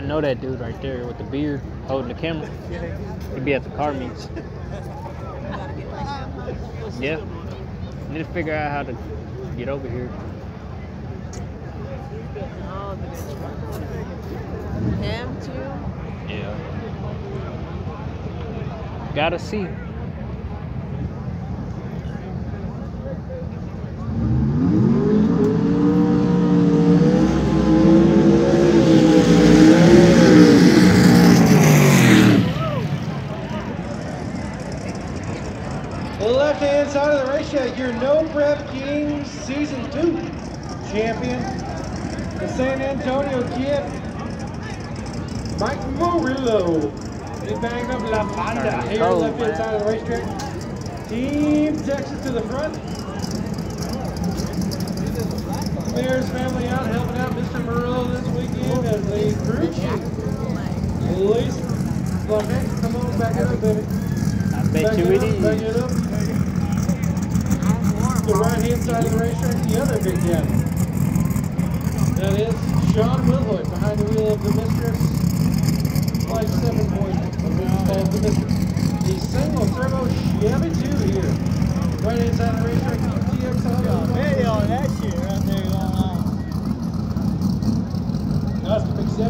I know that dude right there with the beard holding the camera. He'd be at the car meets. Gotta get my shit. Yeah. Need to figure out how to get over here. The bitch one. Him too. Yeah. Gotta see. The left hand side of the racetrack, your No Prep Kings Season 2 champion, the San Antonio Kid, Mike Murillo. He banged up La Banda here on the left hand side of the racetrack. Team Texas to the front. Bears family out helping out Mr. Murillo this weekend as the crew chief. Luis come on, back it up, baby. I bet Back you it it up, back is. it up. The right hand side of the racetrack, the other big guy. That is Sean Wilhoit behind the wheel of the Mistress. Flight 7 point the. The single turbo Chevy 2 here. Right hand side of the racetrack, Auto. Video on that shit right there going on. Custom Etc.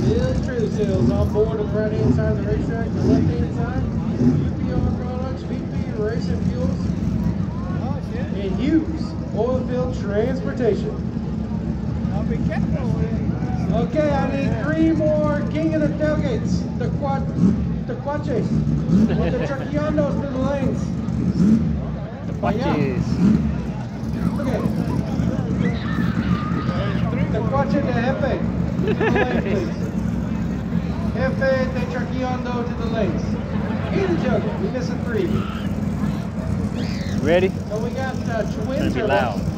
Mills Trailer Sales on board right hand side of the racetrack, the left hand side, UPR Products, VP Racing Fuels, Oh, and Hughes Oilfield Transportation. I'll be careful. Okay, I need three more King of the Tailgates, the quad, the quaches, with the Truckianos to the lanes. Yeah. this. Okay. The quache de Jefe, to the lane, please. Jefe de Truckiando to the lanes. He's the joker, we missing three. Ready? So we got uh, twin Gonna be loud.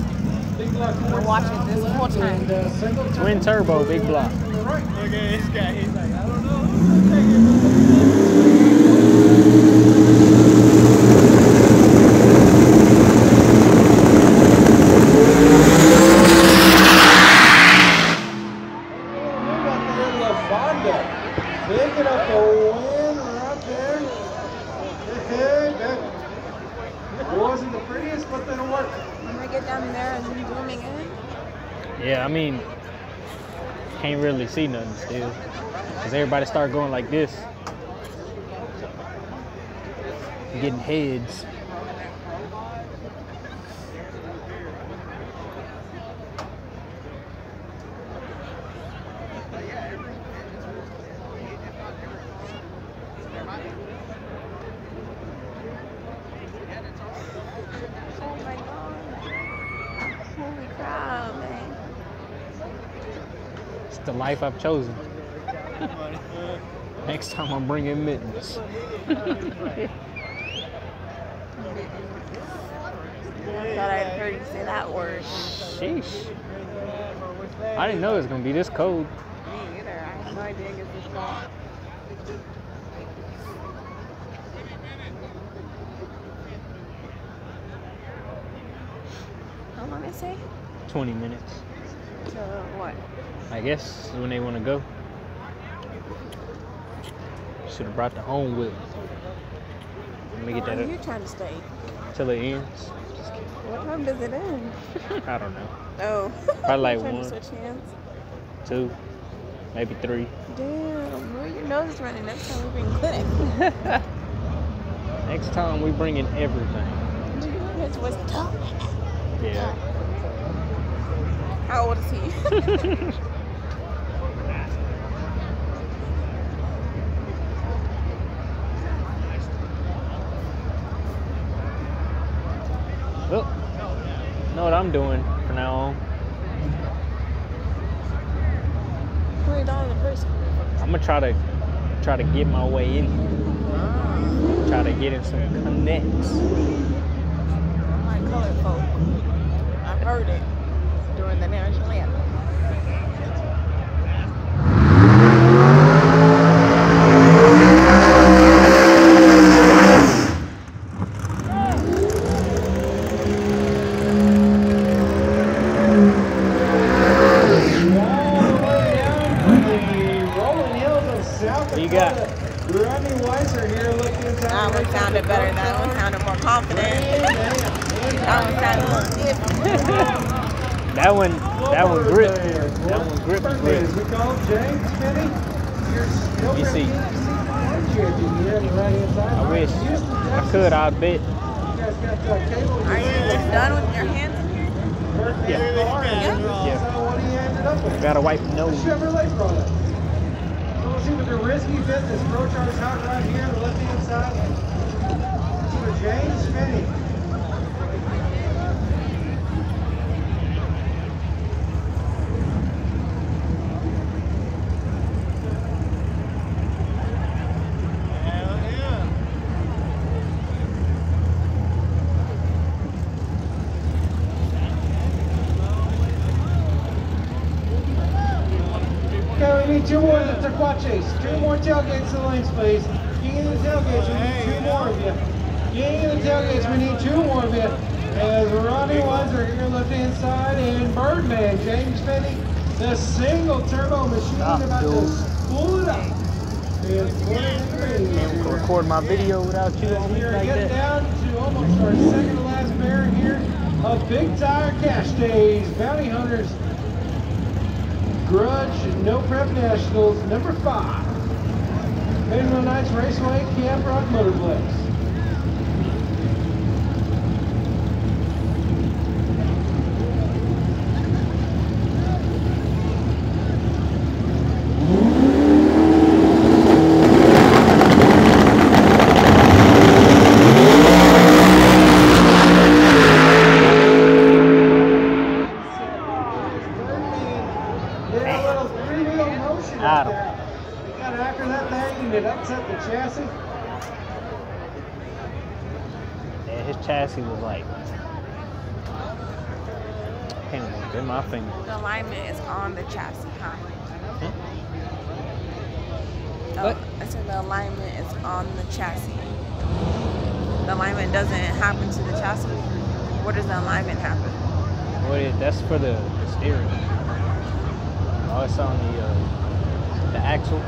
Big block We're watching this left whole time. and, single Twin turbo, big block. from the right. Look at this guy. He's like, I don't know who's gonna take it. Move out there, LaFonda. Picking up the win right there. Hey, baby. It wasn't the prettiest, but it'll work. When I get down there and zooming in, Yeah, I mean, can't really see nothing still. Cause everybody start going like this. Getting heads. oh my god. Holy crap, man. It's the life I've chosen. Next time I'm bringing mittens. I thought I'd heard you say that word. Sheesh. I didn't know it was gonna be this cold. Me either. I had no idea it this long. How long did it say? 20 minutes. To what? I guess is when they want to go. Should have brought the home whip. Let me get that are you up trying to stay? till it ends. What time does it end? I don't know. Oh. Probably like one. Two, maybe three. Damn, bro, your nose is running. Next time we bring clinic. Next time we bring in everything. His voice tough. Yeah. How old is he? Well, know what I'm doing from now on. Who dollars a person. I'm gonna try to try to get my way in. Ah. Try to get in some connects. My colored folk. I heard it during the national anthem. All the way down from the rolling hills of South What you got? Dakota. Rodney Weiser here looking inside. That one sounded better. That one sounded more confident. That one sounded a little different. That one, that one grip. That one grip is Birthday, grip. we call him, James Finney. Your Let me see. champion here on the right-hand side. I wish I could. I'd bet. You guys got cable. Are you done with your hands in here? Birthday Yeah. car, Yeah. So what do you ended up with? Gotta wipe nose. Chevrolet product. With the risky business. Pro Charge hot right here on the left-hand side. For James Finney. Okay, we need two more of the Taquaches. Two more tailgates to the lanes, please. King of the tailgates, we need two more of you. King of the tailgates, we need two more of you. As Ronnie Weiser here left-hand side and Birdman, James Finney, the single turbo machine Stop, about to dude. spool it up. And 20 Can't record my video without you on we are like getting that. down to almost our second to last pair here of Big Tire Cash Days, Bounty Hunters, Grudge, No Prep Nationals, number five. Manual Knights Raceway, Camp Rock Motorplex. Did a little three-wheel motion up Adam. there. Got after that thing and it upset the chassis. Yeah, his chassis was like. Can't even get my finger. The alignment is on the chassis, huh? Hmm? Oh, I said the alignment is on the chassis. The alignment doesn't happen to the chassis. Where does the alignment happen? What is that's for the, the steering. Oh, it's on the uh, the axle.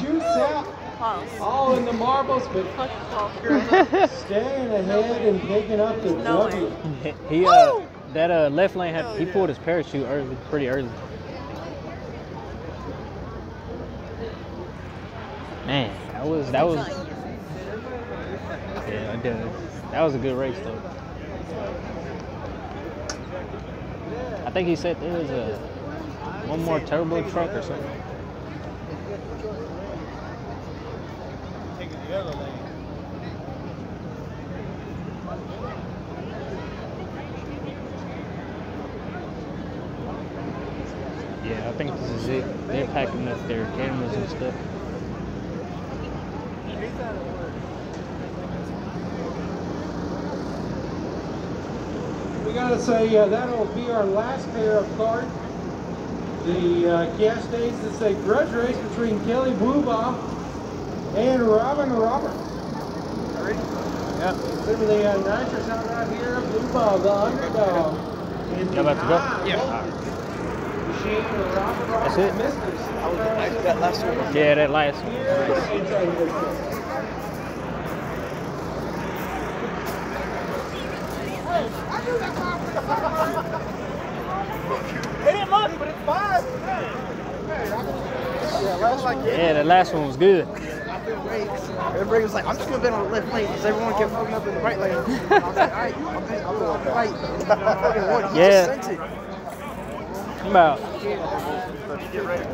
Both of Right them lane. shoots out, all in the marbles, but Fuck pause. staying ahead and picking up the No He, he uh, that uh left lane had he pulled his parachute early, pretty early. Man, that was that was yeah, I did. That was a good race though. I think he said there was a one more turbo truck or something. Yeah, I think this is it. They're packing up their cameras and stuff. We gotta say uh, that'll be our last pair of cards. The uh, gas stations that say grudge race between Kelly Bluebaum and Robin Robert. Yep. Consider the uh, nitrous out right here, Bluebaum, the underdog. in Y'all the about to go? high Yeah. Machine for Robin That's it? That last one. Yeah, that last one. Here, It ain't much, but it's fine. Yeah, last like Yeah, that last one was good. Everybody was like, I'm just gonna bet on the left lane because everyone kept fucking up in the right lane. I was like, all right, I'm gonna I'm gonna on the right. And then I fucking won. He Yeah. just sent it. About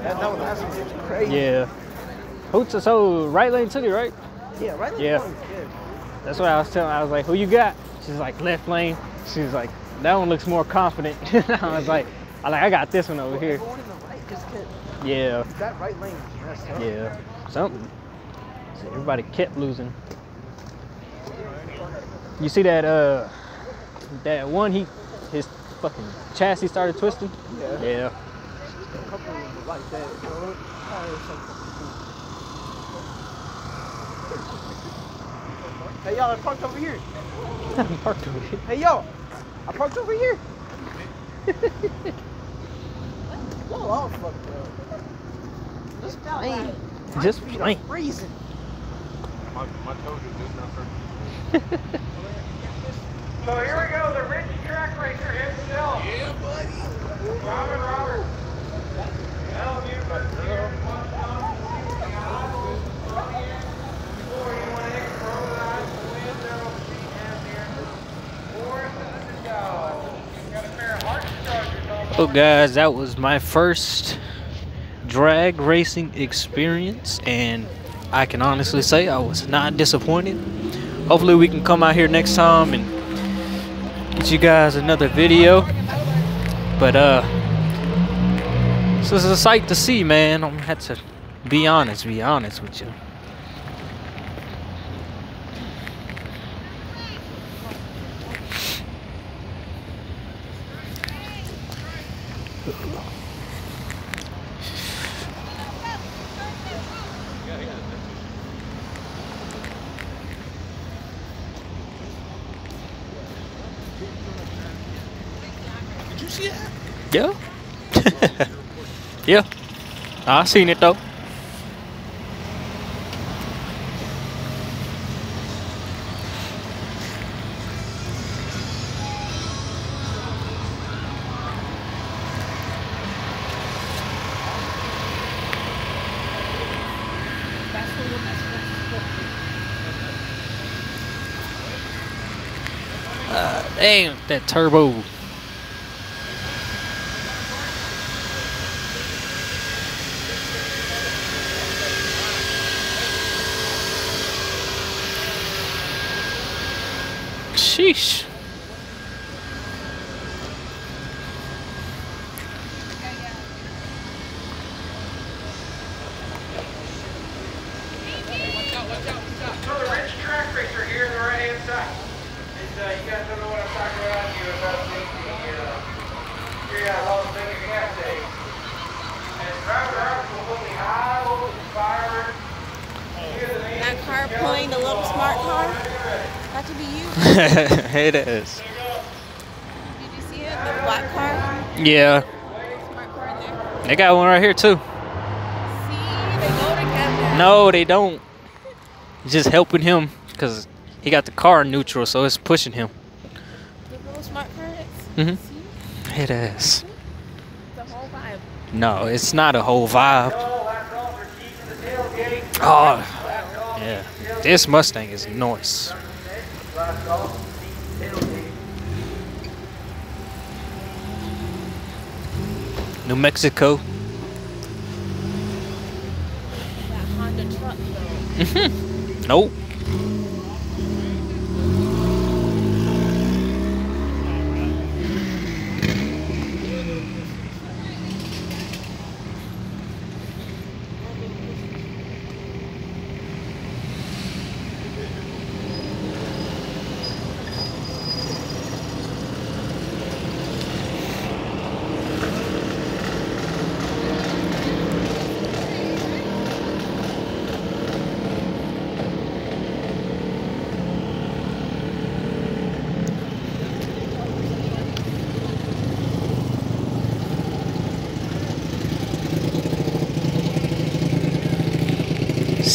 That, that was last one. was crazy. yeah. Hoots is so right lane city, right? Yeah, right lane Yeah. Yeah. That's what I was telling. I was like, "Who you got?" She's like, "Left lane." She's like, "That one looks more confident." I was like, "I like, I got this one over here." In the right Yeah, that right lane messed up. yeah, something. So everybody kept losing. You see that? Uh, that one he, his fucking chassis started twisting. Yeah. Yeah. A couple of them were like that. You know? Oh, it's Hey y'all, I parked over here. I Parked over here. Hey y'all, I parked over here. Y'all all fucked up. Just plain. Just Feet plain. are freezing. So here we go, the rich track racer himself. Yeah, buddy. Robin Robert. Well, guys, that was my first drag racing experience, and I can honestly say I was not disappointed. Hopefully, we can come out here next time and get you guys another video. But uh, this is a sight to see, man. I'm have to be honest, be honest with you. Did you see that? Yeah. yeah. I seen it though. Damn, that turbo. Sheesh. So the rich track racer here on the right hand side. Is, uh, you guys don't know what I'm talking about. You about the uh, here at Las Vegas gas station. And driver up will hold the high over the fire. Hear the name. That car pulling the little smart car. Got to be you. it is. Did you see it? The black car. Yeah. They got one right here too. See, they. No, they don't. Just helping him because he got the car in neutral, so it's pushing him. The little smart cards. Mhm. See, It is. the whole vibe. No, it's not a whole vibe. Oh, yeah. This Mustang is nice. New Mexico. That Honda truck though. Nope.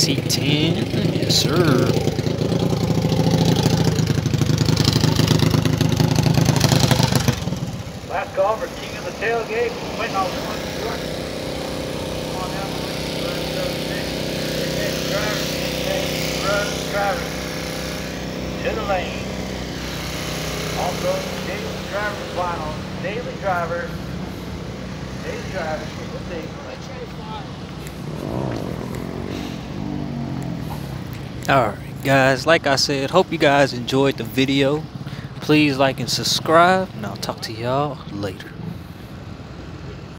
C10. Yes, sir. Last call for King of the Tailgate. Waiting on. Driver. Driver. To the lane. Also, daily driver final. Daily driver. Daily driver. Let's see. Alright, guys, like I said, hope you guys enjoyed the video. Please like and subscribe, and I'll talk to y'all later.